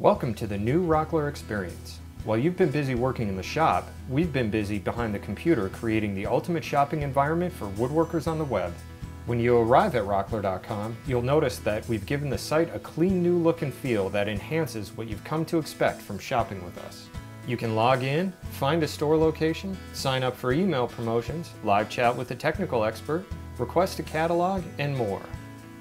Welcome to the new Rockler experience. While you've been busy working in the shop, we've been busy behind the computer creating the ultimate shopping environment for woodworkers on the web. When you arrive at Rockler.com, you'll notice that we've given the site a clean new look and feel that enhances what you've come to expect from shopping with us. You can log in, find a store location, sign up for email promotions, live chat with a technical expert, request a catalog, and more.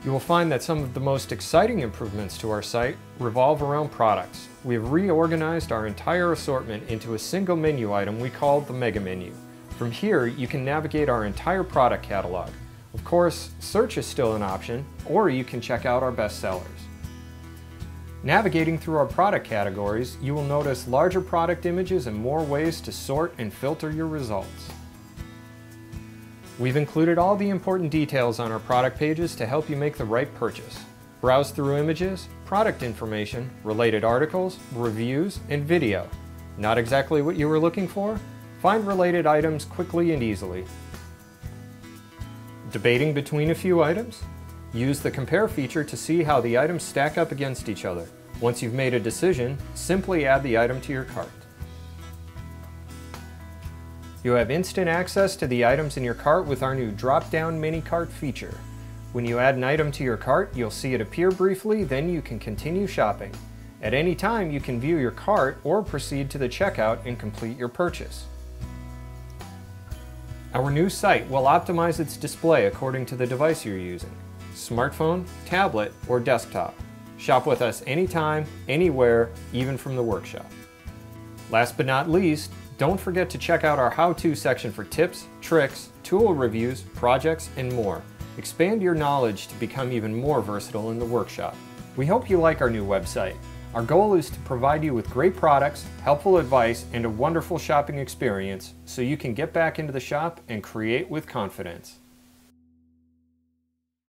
You will find that some of the most exciting improvements to our site revolve around products. We have reorganized our entire assortment into a single menu item we call the Mega Menu. From here, you can navigate our entire product catalog. Of course, search is still an option, or you can check out our best sellers. Navigating through our product categories, you will notice larger product images and more ways to sort and filter your results. We've included all the important details on our product pages to help you make the right purchase. Browse through images, product information, related articles, reviews, and video. Not exactly what you were looking for? Find related items quickly and easily. Debating between a few items? Use the compare feature to see how the items stack up against each other. Once you've made a decision, simply add the item to your cart. You have instant access to the items in your cart with our new drop-down mini cart feature. When you add an item to your cart, you'll see it appear briefly, then you can continue shopping. At any time, you can view your cart or proceed to the checkout and complete your purchase. Our new site will optimize its display according to the device you're using smartphone, tablet, or desktop. Shop with us anytime, anywhere, even from the workshop. Last but not least, don't forget to check out our how-to section for tips, tricks, tool reviews, projects, and more. Expand your knowledge to become even more versatile in the workshop. We hope you like our new website. Our goal is to provide you with great products, helpful advice, and a wonderful shopping experience so you can get back into the shop and create with confidence.